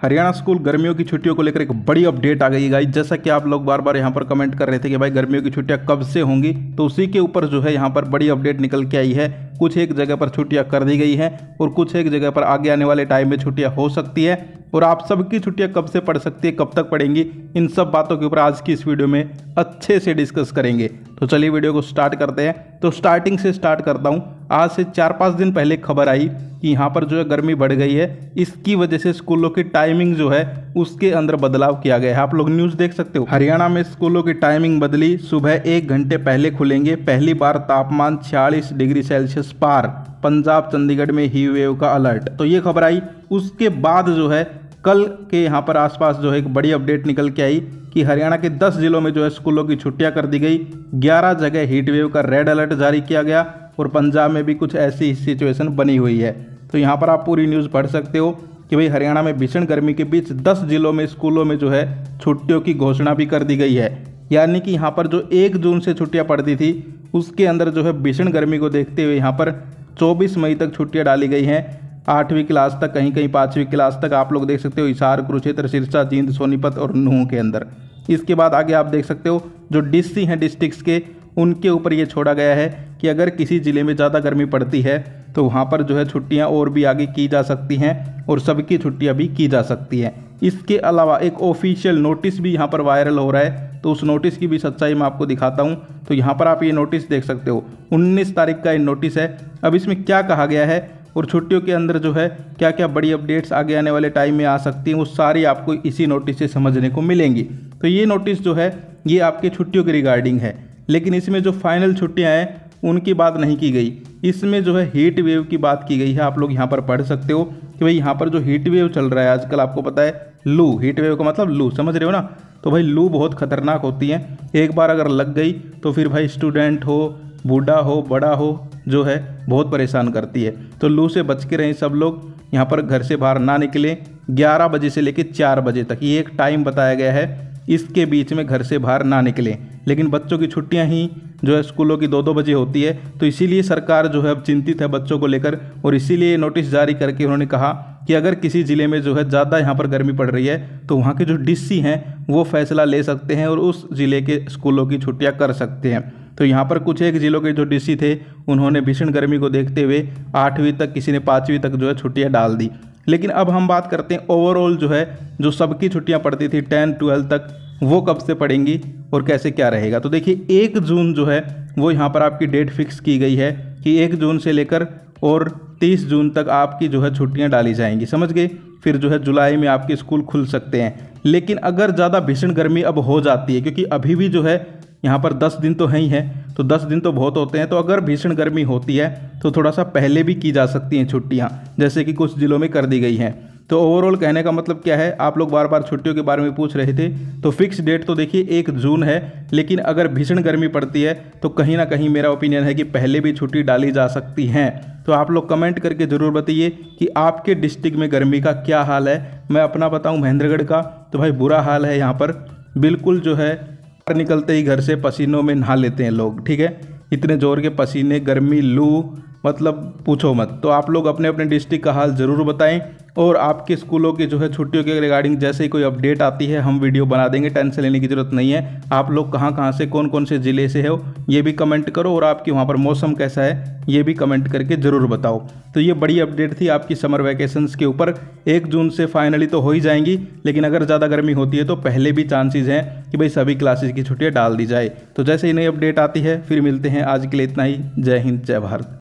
Haryana school गर्मियों की छुट्टियों को लेकर एक बड़ी अपडेट आ गई है गाइज़ जैसा कि आप लोग बार बार यहाँ पर कमेंट कर रहे थे कि भाई गर्मियों की छुट्टियाँ कब से होंगी तो उसी के ऊपर जो है यहाँ पर बड़ी अपडेट निकल के आई है। कुछ एक जगह पर छुट्टियाँ कर दी गई हैं और कुछ एक जगह पर आगे आने वाले टाइम में छुट्टियाँ हो सकती है। और आप सबकी छुट्टियाँ कब से पड़ सकती है, कब तक पड़ेंगी, इन सब बातों के ऊपर आज की इस वीडियो में अच्छे से डिस्कस करेंगे। तो चलिए वीडियो को स्टार्ट करते हैं। तो स्टार्टिंग से स्टार्ट करता हूँ। आज से चार पाँच दिन पहले खबर आई कि यहाँ पर जो है गर्मी बढ़ गई है। इसकी वजह से स्कूलों की टाइमिंग जो है उसके अंदर बदलाव किया गया है। आप लोग न्यूज़ देख सकते हो। हरियाणा में स्कूलों की टाइमिंग बदली। सुबह एक घंटे पहले खुलेंगे। पहली बार तापमान छियालीस डिग्री सेल्सियस पार। पंजाब चंडीगढ़ में ही वेव का अलर्ट तो ये खबर आई। उसके बाद जो है, कल के यहाँ पर आसपास जो है एक बड़ी अपडेट निकल के आई कि हरियाणा के 10 जिलों में जो है स्कूलों की छुट्टियाँ कर दी गई। 11 जगह हीट वेव का रेड अलर्ट जारी किया गया और पंजाब में भी कुछ ऐसी सिचुएशन बनी हुई है। तो यहाँ पर आप पूरी न्यूज़ पढ़ सकते हो। कि भाई हरियाणा में भीषण गर्मी के बीच 10 जिलों में, स्कूलों में जो है छुट्टियों की घोषणा भी कर दी गई है। यानी कि यहाँ पर जो एक जून से छुट्टियाँ पड़ती थी, उसके अंदर जो है भीषण गर्मी को देखते हुए यहाँ पर 24 मई तक छुट्टियाँ डाली गई हैं। आठवीं क्लास तक, कहीं कहीं पाँचवीं क्लास तक आप लोग देख सकते हो, इशार कुरुक्षेत्र, सिरसा, जींद, सोनीपत और नूह के अंदर। इसके बाद आगे आप देख सकते हो, जो डिस्सी हैं डिस्ट्रिक्स के, उनके ऊपर ये छोड़ा गया है कि अगर किसी ज़िले में ज़्यादा गर्मी पड़ती है तो वहाँ पर जो है छुट्टियाँ और भी आगे की जा सकती हैं और सबकी छुट्टियाँ भी की जा सकती हैं। इसके अलावा एक ऑफिशियल नोटिस भी यहाँ पर वायरल हो रहा है तो उस नोटिस की भी सच्चाई मैं आपको दिखाता हूँ। तो यहाँ पर आप ये नोटिस देख सकते हो। 19 तारीख का ये नोटिस है। अब इसमें क्या कहा गया है और छुट्टियों के अंदर जो है क्या क्या बड़ी अपडेट्स आगे आने वाले टाइम में आ सकती हैं, वो सारी आपको इसी नोटिस से समझने को मिलेंगी। तो ये नोटिस जो है, ये आपके छुट्टियों के रिगार्डिंग है। लेकिन इसमें जो फाइनल छुट्टियाँ हैं, उनकी बात नहीं की गई। इसमें जो है हीट वेव की बात की गई है, आप लोग यहाँ पर पढ़ सकते हो कि भाई यहाँ पर जो हीट वेव चल रहा है, आजकल आपको पता है, लू हीट वेव का मतलब लू, समझ रहे हो ना? तो भाई लू बहुत खतरनाक होती है। एक बार अगर लग गई तो फिर भाई स्टूडेंट हो, बूढ़ा हो, बड़ा हो, जो है, बहुत परेशान करती है। तो लू से बच के रहें सब लोग, यहाँ पर घर से बाहर ना निकलें। 11 बजे से लेकर 4 बजे तक, ये एक टाइम बताया गया है, इसके बीच में घर से बाहर ना निकलें। लेकिन बच्चों की छुट्टियाँ ही जो है स्कूलों की दो दो बजे होती है तो इसीलिए सरकार जो है अब चिंतित है बच्चों को लेकर, और इसीलिए नोटिस जारी करके उन्होंने कहा कि अगर किसी ज़िले में जो है ज़्यादा यहाँ पर गर्मी पड़ रही है तो वहाँ के जो डीसी हैं, वो फैसला ले सकते हैं और उस ज़िले के स्कूलों की छुट्टियाँ कर सकते हैं। तो यहाँ पर कुछ एक ज़िलों के जो डीसी थे, उन्होंने भीषण गर्मी को देखते हुए आठवीं तक, किसी ने पाँचवीं तक जो है छुट्टियाँ डाल दी। लेकिन अब हम बात करते हैं ओवरऑल जो है, जो सबकी छुट्टियाँ पड़ती थी, टेंथ, ट्वेल्थ तक वो कब से पड़ेंगी और कैसे क्या रहेगा? तो देखिए, एक जून जो है, वो यहाँ पर आपकी डेट फिक्स की गई है कि एक जून से लेकर और तीस जून तक आपकी जो है छुट्टियाँ डाली जाएँगी। समझ गए? फिर जो है जुलाई में आपके स्कूल खुल सकते हैं। लेकिन अगर ज़्यादा भीषण गर्मी अब हो जाती है, क्योंकि अभी भी जो है, यहाँ पर दस दिन तो है ही है तो दस दिन तो बहुत होते हैं तो अगर भीषण गर्मी होती है तो थोड़ा सा पहले भी की जा सकती हैं छुट्टियाँ, जैसे कि कुछ ज़िलों में कर दी गई हैं। तो ओवरऑल कहने का मतलब क्या है? आप लोग बार बार छुट्टियों के बारे में पूछ रहे थे तो फिक्स डेट तो देखिए, एक जून है, लेकिन अगर भीषण गर्मी पड़ती है तो कहीं ना कहीं मेरा ओपिनियन है कि पहले भी छुट्टी डाली जा सकती हैं। तो आप लोग कमेंट करके ज़रूर बताइए कि आपके डिस्ट्रिक्ट में गर्मी का क्या हाल है? मैं अपना बताऊँ महेंद्रगढ़ का तो भाई बुरा हाल है यहाँ पर। बिल्कुल जो है, बाहर निकलते ही घर से पसीनों में नहा लेते हैं लोग, ठीक है? इतने ज़ोर के पसीने, गर्मी, लू मतलब पूछो मत। तो आप लोग अपने अपने डिस्ट्रिक्ट का हाल ज़रूर बताएँ और आपके स्कूलों की जो है छुट्टियों के रिगार्डिंग जैसे ही कोई अपडेट आती है, हम वीडियो बना देंगे टेंशन लेने की ज़रूरत नहीं है। आप लोग कहाँ कहाँ से कौन कौन से ज़िले से हो, ये भी कमेंट करो और आपकी वहाँ पर मौसम कैसा है, ये भी कमेंट करके ज़रूर बताओ। तो ये बड़ी अपडेट थी आपकी समर वैकेशंस के ऊपर। एक जून से फाइनली तो हो ही जाएँगी, लेकिन अगर ज़्यादा गर्मी होती है तो पहले भी चांसेज हैं कि भाई सभी क्लासेज की छुट्टियाँ डाल दी जाए। तो जैसे ही नई अपडेट आती है, फिर मिलते हैं। आज के लिए इतना ही। जय हिंद, जय भारत।